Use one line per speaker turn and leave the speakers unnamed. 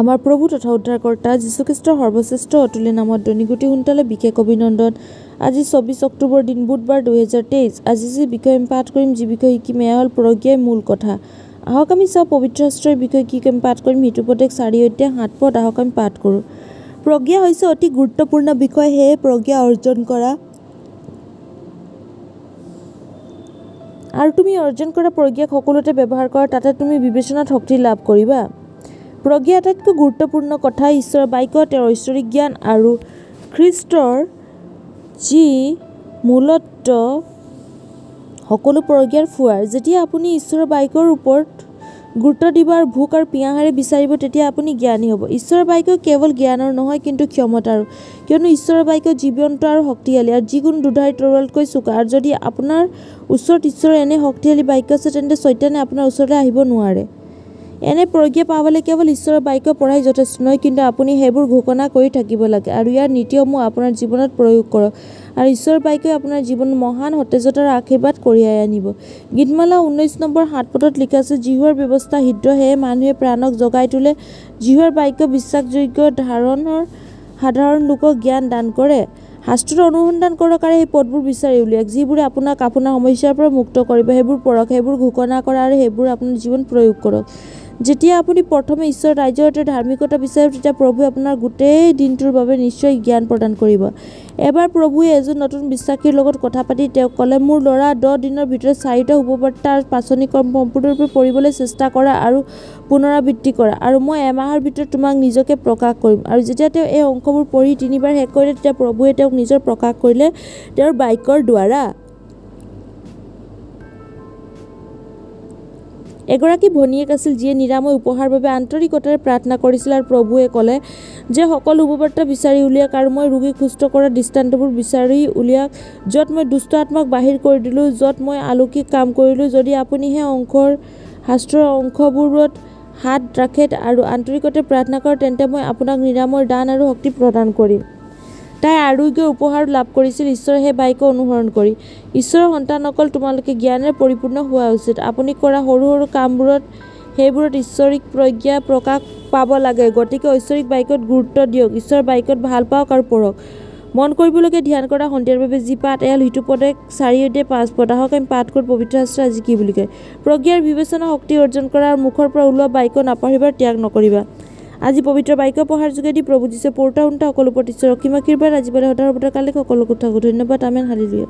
আমাৰ প্ৰভু তথা উদ্ধাৰকৰ্তা যীশুখ্ৰীষ্টৰ সৰ্বশ্ৰেষ্ঠ অতুল্য নামত দৈনিকগুটি সোনকালে বিশেষ অভিনন্দন। আজি চৌবিছ অক্টোবৰ দিন বুধবাৰ দুহেজাৰ তেইছ। আজি যি বিষয়ে আমি পাঠ কৰিম যি বিষয়ে শিকিম এয়া হ'ল প্ৰজ্ঞাই মূল কথা। আহক আমি চাওঁ পবিত্ৰ শাস্ত্ৰৰ বিষয়ে কি আমি পাঠ কৰিম। হিতুপদেশ চাৰি অধ্যায় সাত পদ। আহক আমি পাঠ কৰোঁ। প্ৰজ্ঞা হৈছে অতি গুৰুত্বপূৰ্ণ বিষয়। সেয়ে প্ৰজ্ঞা অৰ্জন কৰা। আৰু তুমি অৰ্জন কৰা প্ৰজ্ঞাক সকলোতে ব্যৱহাৰ কৰা। তাতে তুমি বিবেচনাত শক্তি লাভ কৰিবা। প্ৰজ্ঞা আটাইতকৈ গুৰুত্বপূৰ্ণ কথা ঈশ্বৰৰ বাক্য তেওঁৰ ঐশ্বৰিক জ্ঞান আৰু খ্ৰীষ্টৰ যি মূলত্ব সকলো প্ৰজ্ঞাৰ ফুৱাৰ। যেতিয়া আপুনি ঈশ্বৰৰ বাক্যৰ ওপৰত গুৰুত্ব দিব আৰু ভোক আৰু পিয়াহেৰে বিচাৰিব তেতিয়া আপুনি জ্ঞানী হ'ব। ঈশ্বৰৰ বাক্য কেৱল জ্ঞানৰ নহয় কিন্তু ক্ষমতাৰো কিয়নো ঈশ্বৰৰ বাক্য জীৱন্ত আৰু শক্তিশালী আৰু যিকোনো দুধাৰী তৰোৱালতকৈ চোকা। আৰু যদি আপোনাৰ ওচৰত ঈশ্বৰৰ এনে শক্তিশালী বাক্য আছে তেন্তে চৈতানে আপোনাৰ ওচৰলৈ আহিব নোৱাৰে। এনে প্ৰজ্ঞা পাবলৈ কেৱল ঈশ্বৰৰ বাক্য পঢ়াই যথেষ্ট নহয় কিন্তু আপুনি সেইবোৰ ঘোষণা কৰি থাকিব লাগে আৰু ইয়াৰ নীতিসমূহ আপোনাৰ জীৱনত প্ৰয়োগ কৰক আৰু ঈশ্বৰৰ বাক্যই আপোনাৰ জীৱনত মহান সতেজতাৰ আশীৰ্বাদ কঢ়িয়াই আনিব। গীতমালা ঊনৈছ নম্বৰ সাত পদত লিখা আছে জিহুৱাৰ ব্যৱস্থা হৃদ্ৰ সেয়ে মানুহে প্ৰাণক জগাই তোলে। জিহুৱাৰ বাক্য বিশ্বাসযোগ্য ধাৰণৰ সাধাৰণ লোকক জ্ঞান দান কৰে। শাস্ত্ৰত অনুসন্ধান কৰক আৰু সেই পদবোৰ বিচাৰি উলিয়াওক। যিবোৰে আপোনাক আপোনাৰ সমস্যাৰ পৰা মুক্ত কৰিব সেইবোৰ পঢ়ক সেইবোৰ ঘোষণা কৰা আৰু সেইবোৰ আপোনাৰ জীৱন প্ৰয়োগ কৰক। যেতিয়া আপুনি প্ৰথমে ঈশ্বৰৰ ৰাজ্যৰ এটা ধাৰ্মিকতা বিচাৰিব তেতিয়া প্ৰভুৱে আপোনাৰ গোটেই দিনটোৰ বাবে নিশ্চয় জ্ঞান প্ৰদান কৰিব। এবাৰ প্ৰভুৱে এজন নতুন বিশ্বাসীৰ লগত কথা পাতি তেওঁক ক'লে মোৰ ল'ৰা দহ দিনৰ ভিতৰত চাৰিটা শুভবাৰ্তাৰ পাচনি কৰ্ম সম্পূৰ্ণৰূপে পঢ়িবলৈ চেষ্টা কৰা আৰু পুনৰাবৃত্তি কৰা আৰু মই এমাহৰ ভিতৰত তোমাক নিজকে প্ৰকাশ কৰিম। আৰু যেতিয়া তেওঁ এই অংশবোৰ পঢ়ি তিনিবাৰ শেষ কৰিলে তেতিয়া প্ৰভুৱে তেওঁক নিজৰ প্ৰকাশ কৰিলে তেওঁৰ বাক্যৰ দ্বাৰা। এগৰাকী ভনীয়েক আছিল যিয়ে নিৰাময় উপহাৰ বাবে আন্তৰিকতাৰে প্ৰাৰ্থনা কৰিছিল আৰু প্ৰভুৱে ক'লে যে সকলো শুভবাৰ্তা বিচাৰি উলিয়াওক আৰু মই ৰোগীক সুস্থ কৰা দৃষ্টান্তবোৰ বিচাৰি উলিয়াওক য'ত মই দুষ্ট আত্মাক বাহিৰ কৰি দিলোঁ য'ত মই আলৌকিক কাম কৰিলোঁ। যদি আপুনি সেই অংশৰ শাস্ত্ৰৰ অংশবোৰত হাত ৰাখে আৰু আন্তৰিকতাৰে প্ৰাৰ্থনা কৰে তেন্তে মই আপোনাক নিৰাময়ৰ দান আৰু শক্তি প্ৰদান কৰিম। তাই আৰোগ্যৰ উপহাৰ লাভ কৰিছিল। ঈশ্বৰৰ সেই বাক্য অনুসৰণ কৰি ঈশ্বৰৰ সন্তানসকল তোমালোকে জ্ঞানেৰে পৰিপূৰ্ণ হোৱা উচিত। আপুনি কৰা সৰু সৰু কামবোৰত সেইবোৰত ঈশ্বৰিক প্ৰজ্ঞা প্ৰকাশ পাব লাগে। গতিকে ঐশ্বৰিক বাক্যত গুৰুত্ব দিয়ক। ঈশ্বৰৰ বাক্যত ভাল পাওক আৰু পঢ়ক। মন কৰিবলগীয়া ধ্যান কৰা সন্ধিয়াৰ বাবে যি পাঠ এয়াল হিতুপদেশ চাৰি অধ্যায় পাঁচ পদ আহক আমি পাঠ কৰি পবিত্ৰ শাস্ত্ৰ আজি কি বুলি কয়? প্ৰজ্ঞাৰ বিবেচনা শক্তি অৰ্জন কৰা আৰু মুখৰ পৰা ওলোৱা বাক্য নাপাহৰিবা ত্যাগ নকৰিবা। আজি পবিত্ৰ বাক্য পঢ়াৰ যোগেদি প্ৰভু দিছে পৌৰ্তা সকলো প্ৰতিশ্বৰ ৰক্ষিমা কৃপাত আজি পালে সদায় সৰ্বদা কালে সকলো কথা ধন্যবাদ আমেন হালিলুয়া।